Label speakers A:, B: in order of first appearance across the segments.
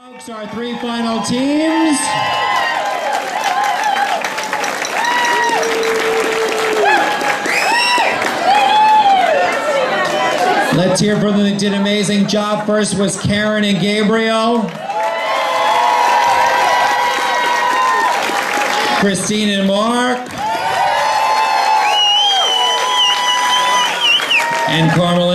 A: Folks, our three final teams. Let's hear from them that did an amazing job. First was Karen and Gabriel. Christine and Mark. And Carmel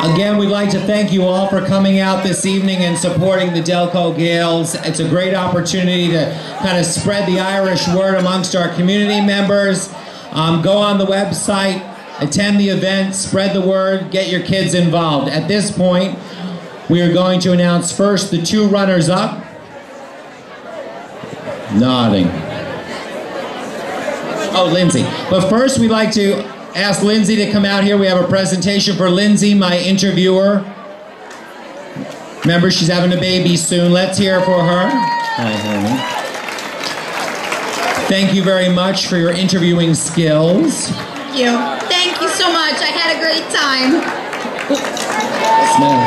A: Again, we'd like to thank you all for coming out this evening and supporting the Delco Gaels. It's a great opportunity to kind of spread the Irish word amongst our community members. Um, go on the website, attend the event, spread the word, get your kids involved. At this point, we are going to announce first the two runners up. Nodding. Oh, Lindsay. But first, we'd like to ask Lindsay to come out here. We have a presentation for Lindsay, my interviewer. Remember, she's having a baby soon. Let's hear for her. Hi, honey. Thank you very much for your interviewing skills.
B: Thank you. Thank you so much. I had a great time.
A: Smell.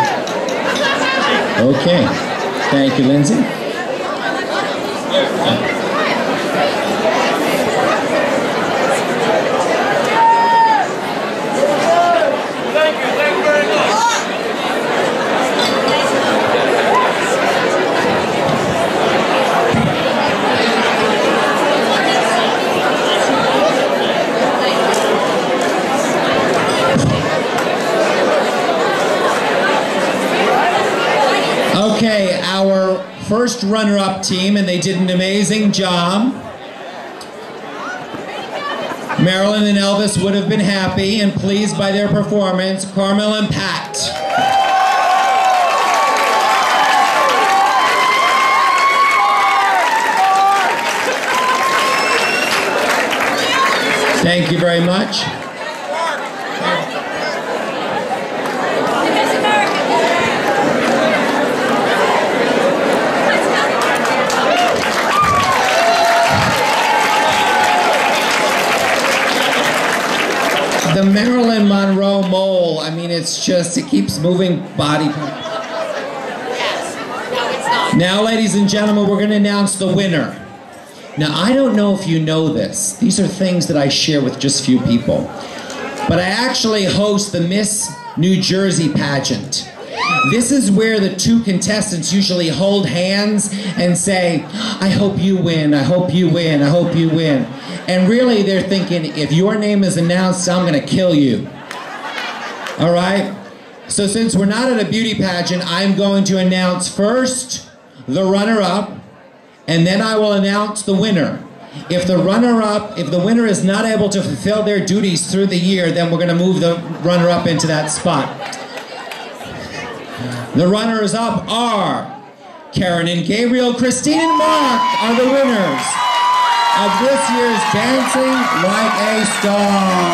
A: Okay. Thank you, Lindsay.
C: Thank you, thank you very much.
A: Okay, our first runner-up team, and they did an amazing job. Marilyn and Elvis would have been happy and pleased by their performance. Carmel and Pat. Thank you very much. The Marilyn Monroe mole, I mean, it's just, it keeps moving body. parts. Yes. No, Now, ladies and gentlemen, we're going to announce the winner. Now, I don't know if you know this. These are things that I share with just few people. But I actually host the Miss New Jersey pageant. This is where the two contestants usually hold hands and say, I hope you win, I hope you win, I hope you win. And really, they're thinking, if your name is announced, I'm going to kill you. All right? So, since we're not at a beauty pageant, I'm going to announce first the runner up, and then I will announce the winner. If the runner up, if the winner is not able to fulfill their duties through the year, then we're going to move the runner up into that spot. The runners up are Karen and Gabriel, Christine and Mark are the winners of this year's Dancing Like a Star.